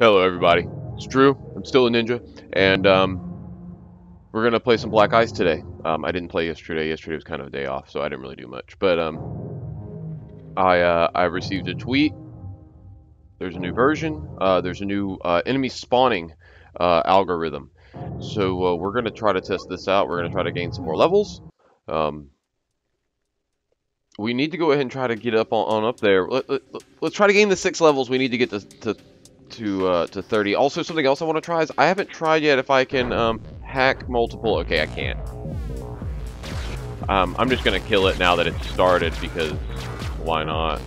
Hello, everybody. It's Drew. I'm still a ninja, and um, we're gonna play some Black Ice today. Um, I didn't play yesterday. Yesterday was kind of a day off, so I didn't really do much. But um, I uh, I received a tweet. There's a new version. Uh, there's a new uh, enemy spawning uh, algorithm. So uh, we're gonna try to test this out. We're gonna try to gain some more levels. Um, we need to go ahead and try to get up on, on up there. Let, let, let's try to gain the six levels. We need to get to to to, uh, to 30. Also, something else I want to try is I haven't tried yet if I can um, hack multiple. Okay, I can't. Um, I'm just gonna kill it now that it's started because why not?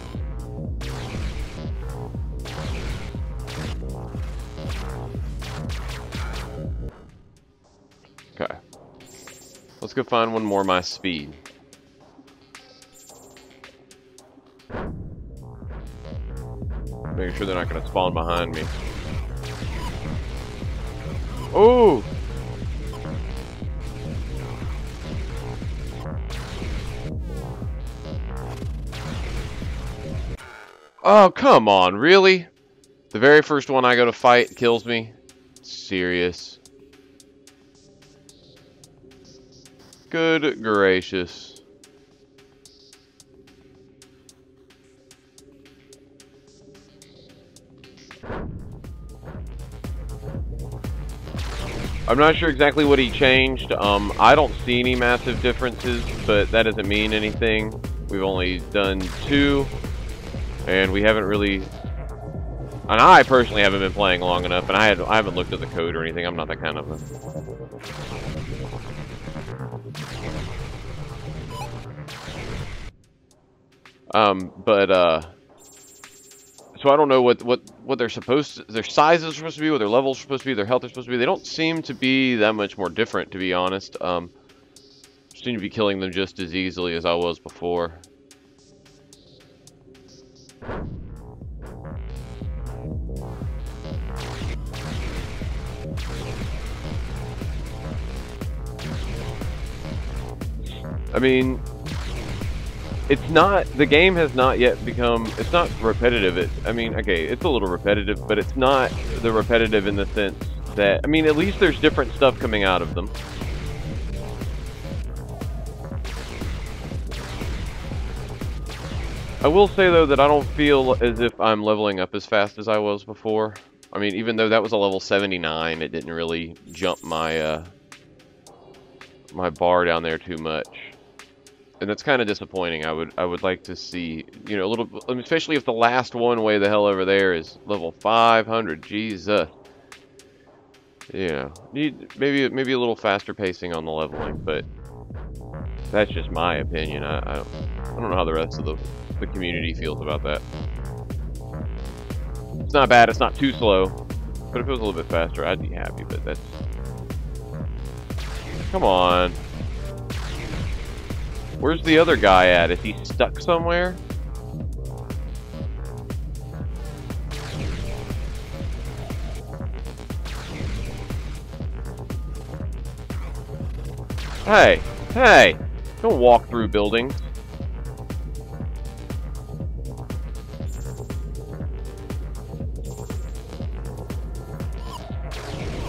Okay. Let's go find one more my speed. Making sure they're not going to spawn behind me. Oh! Oh, come on, really? The very first one I go to fight kills me? Serious. Good gracious. I'm not sure exactly what he changed. Um, I don't see any massive differences, but that doesn't mean anything. We've only done two, and we haven't really... And I personally haven't been playing long enough, and I, had, I haven't looked at the code or anything. I'm not that kind of a... Um, but, uh so I don't know what what what they're supposed to, their sizes are supposed to be, what their levels are supposed to be, their health are supposed to be. They don't seem to be that much more different, to be honest. Um, seem to be killing them just as easily as I was before. I mean, it's not the game has not yet become it's not repetitive it i mean okay it's a little repetitive but it's not the repetitive in the sense that i mean at least there's different stuff coming out of them. I will say though that i don't feel as if i'm leveling up as fast as i was before. I mean even though that was a level 79 it didn't really jump my uh my bar down there too much and that's kind of disappointing. I would I would like to see you know a little, especially if the last one way the hell over there is level 500. Jesus. You know, need maybe maybe a little faster pacing on the leveling, but that's just my opinion. I I don't, I don't know how the rest of the the community feels about that. It's not bad. It's not too slow, but if it was a little bit faster, I'd be happy. But that's come on. Where's the other guy at? Is he stuck somewhere? Hey, hey, don't walk through buildings.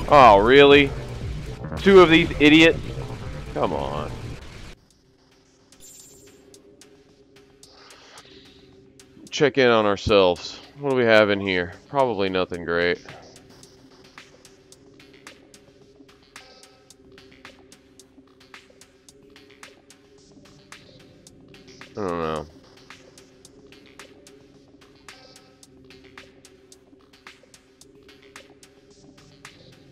Oh, really? Two of these idiots? Come on. Check in on ourselves. What do we have in here? Probably nothing great. I don't know.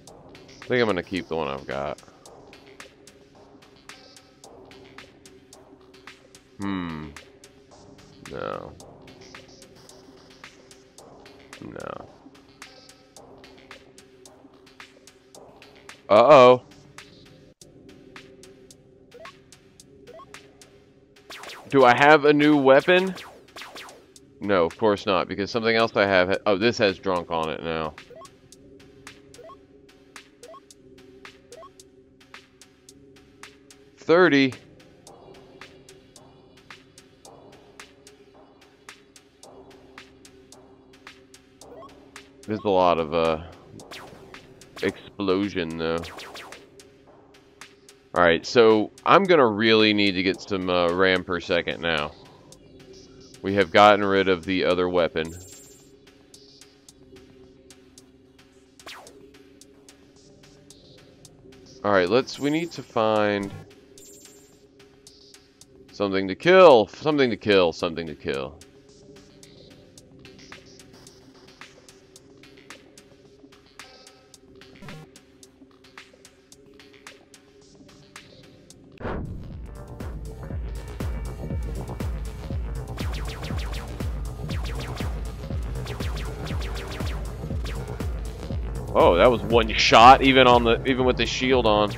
I think I'm going to keep the one I've got. Hmm. No. No. Uh-oh. Do I have a new weapon? No, of course not, because something else I have... Oh, this has drunk on it now. Thirty. There's a lot of uh, explosion though. Alright, so I'm going to really need to get some uh, RAM per second now. We have gotten rid of the other weapon. Alright, let's, we need to find something to kill, something to kill, something to kill. Oh, that was one shot, even on the even with the shield on.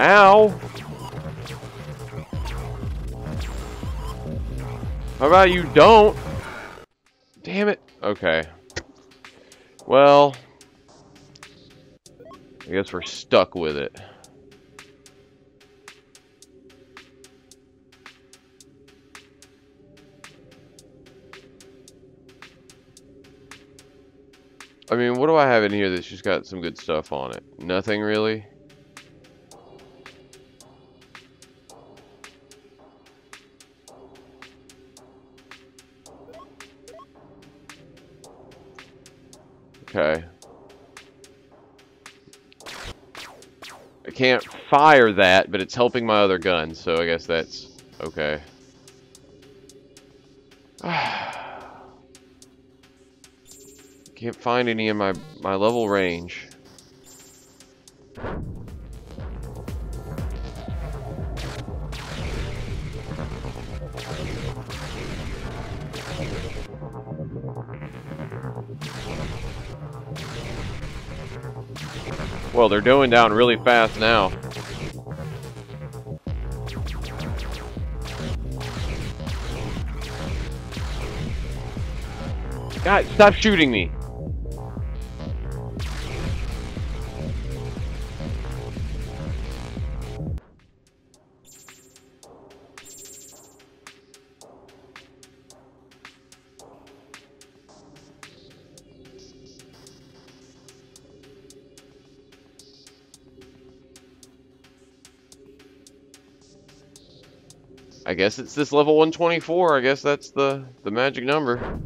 Ow! How about you don't? Damn it. Okay. Well, I guess we're stuck with it. I mean, what do I have in here that's just got some good stuff on it? Nothing really? Okay. I can't fire that, but it's helping my other gun, so I guess that's okay. Can't find any in my, my level range. Well, they're going down really fast now. God, stop shooting me. I guess it's this level 124. I guess that's the, the magic number.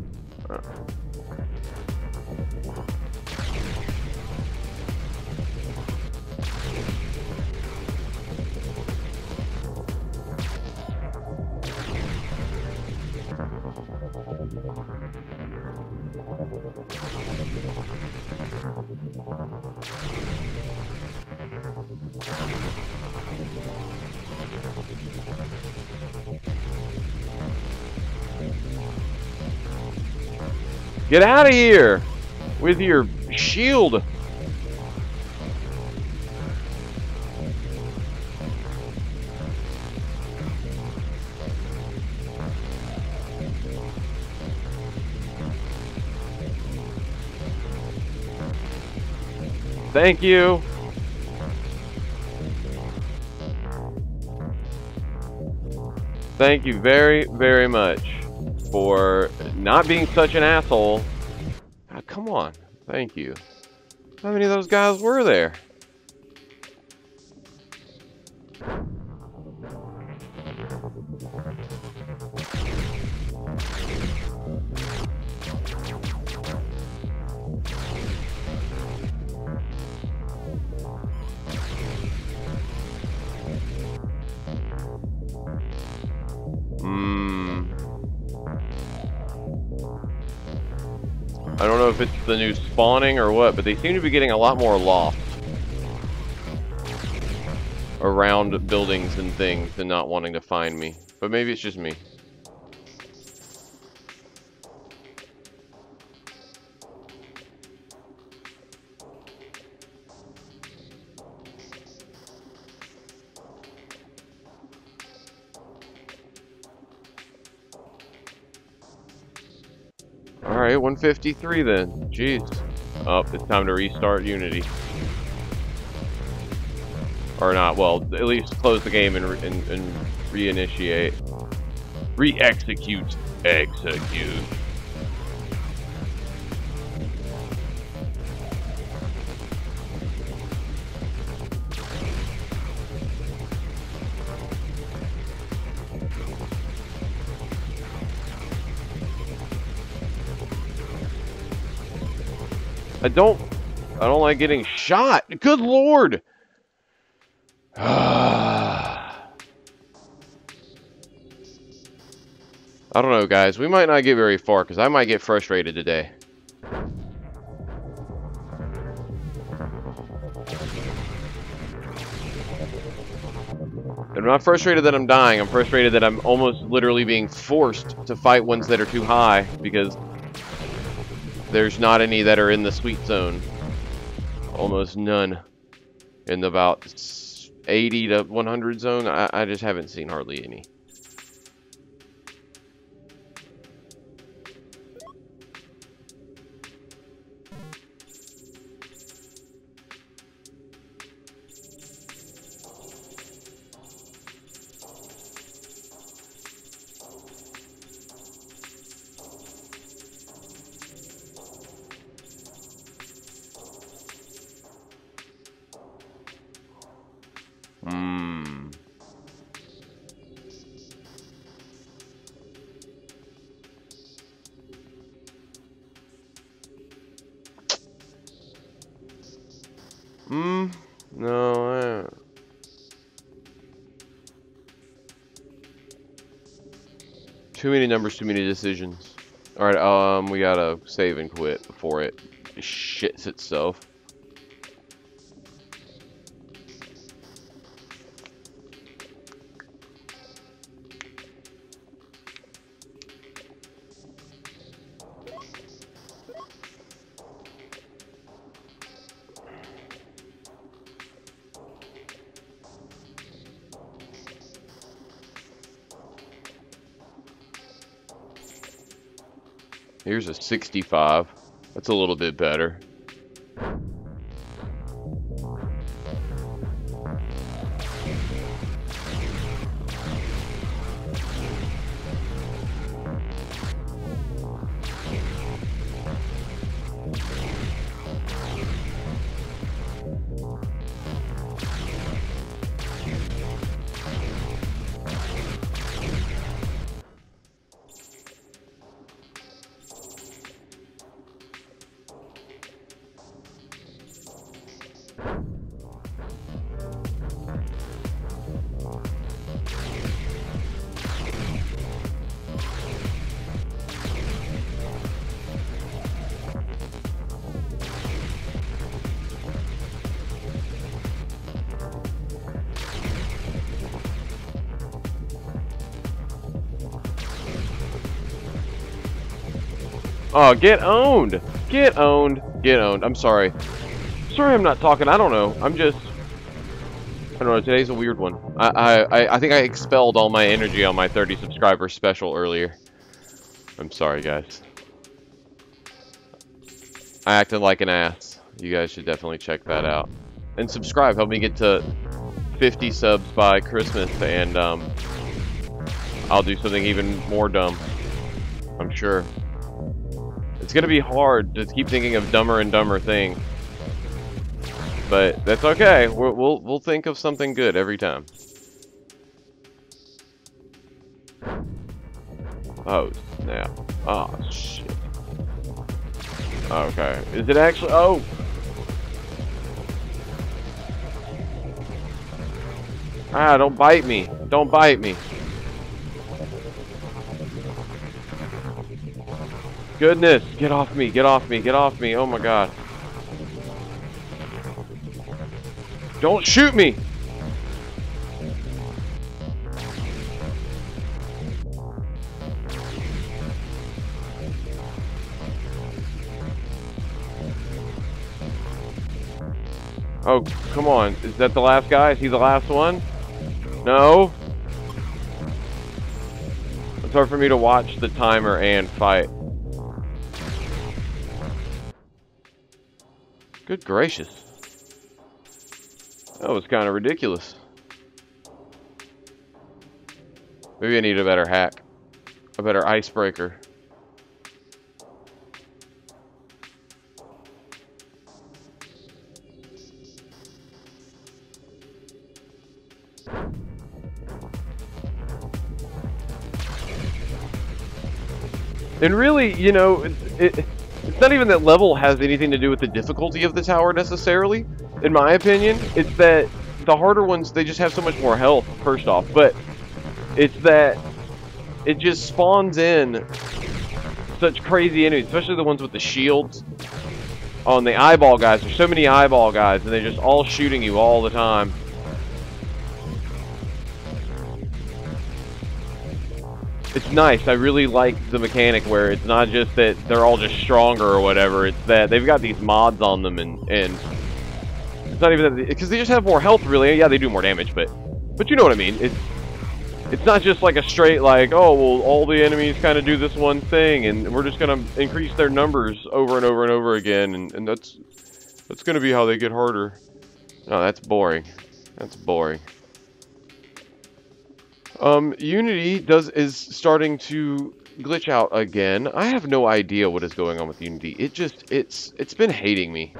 Get out of here with your shield. Thank you. Thank you very, very much for not being such an asshole. Ah, come on. Thank you. How many of those guys were there? I don't know if it's the new spawning or what, but they seem to be getting a lot more lost around buildings and things and not wanting to find me. But maybe it's just me. Alright, 153 then. Jeez. Oh, it's time to restart Unity. Or not, well, at least close the game and, re and, and reinitiate. Re-execute. Execute. I don't I don't like getting shot. Good lord. I don't know, guys. We might not get very far because I might get frustrated today. I'm not frustrated that I'm dying. I'm frustrated that I'm almost literally being forced to fight ones that are too high because there's not any that are in the sweet zone. Almost none in the about 80 to 100 zone. I, I just haven't seen hardly any. Too many numbers, too many decisions. Alright, um, we gotta save and quit before it shits itself. Here's a 65. That's a little bit better. Oh, get owned! Get owned! Get owned. I'm sorry. Sorry I'm not talking. I don't know. I'm just... I don't know. Today's a weird one. I, I, I think I expelled all my energy on my 30 subscriber special earlier. I'm sorry, guys. I acted like an ass. You guys should definitely check that out. And subscribe. Help me get to 50 subs by Christmas, and um, I'll do something even more dumb. I'm sure. It's gonna be hard to keep thinking of dumber and dumber things. But that's okay. We'll, we'll, we'll think of something good every time. Oh, snap. Oh, shit. Okay. Is it actually... Oh! Ah, don't bite me. Don't bite me. Goodness, get off me, get off me, get off me. Oh my god. Don't shoot me! Oh, come on. Is that the last guy? Is he the last one? No? It's hard for me to watch the timer and fight. Good gracious. That was kind of ridiculous. Maybe I need a better hack. A better icebreaker. And really, you know, it, it, it's not even that level has anything to do with the difficulty of the tower necessarily, in my opinion. It's that the harder ones, they just have so much more health, first off. But it's that it just spawns in such crazy enemies, especially the ones with the shields. Oh, On the eyeball guys, there's so many eyeball guys, and they're just all shooting you all the time. It's nice. I really like the mechanic where it's not just that they're all just stronger or whatever. It's that they've got these mods on them and and it's not even that because they just have more health. Really, yeah, they do more damage, but but you know what I mean. It's it's not just like a straight like oh well all the enemies kind of do this one thing and we're just gonna increase their numbers over and over and over again and and that's that's gonna be how they get harder. No, that's boring. That's boring. Um, Unity does is starting to glitch out again. I have no idea what is going on with Unity. It just it's it's been hating me.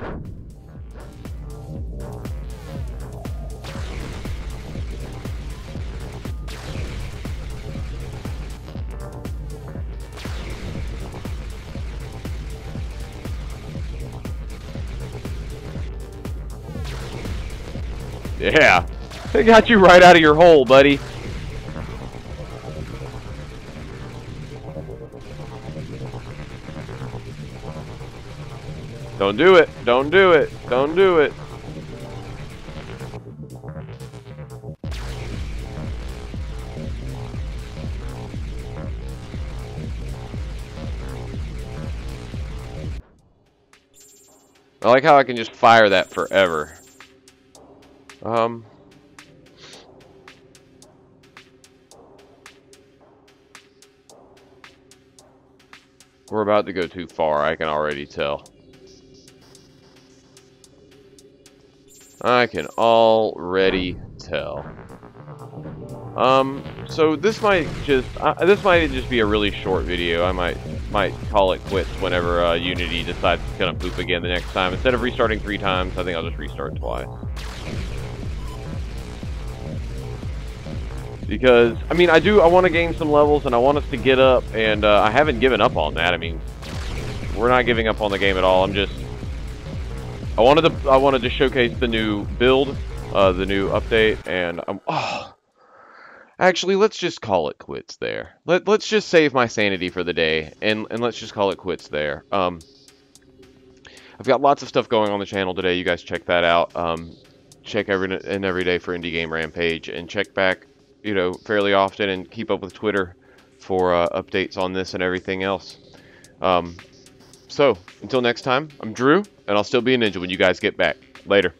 Yeah. They got you right out of your hole, buddy. Don't do it. Don't do it. Don't do it. I like how I can just fire that forever. Um... We're about to go too far, I can already tell. I can already tell. Um, so this might just uh, this might just be a really short video. I might might call it quits whenever uh, Unity decides it's gonna poop again the next time. Instead of restarting three times, I think I'll just restart twice. Because I mean, I do I want to gain some levels and I want us to get up, and uh, I haven't given up on that. I mean, we're not giving up on the game at all. I'm just I wanted to I wanted to showcase the new build, uh, the new update, and um, oh, actually, let's just call it quits there. Let let's just save my sanity for the day, and and let's just call it quits there. Um, I've got lots of stuff going on the channel today. You guys check that out. Um, check every and every day for Indie Game Rampage, and check back, you know, fairly often, and keep up with Twitter for uh, updates on this and everything else. Um, so, until next time, I'm Drew, and I'll still be a ninja when you guys get back. Later.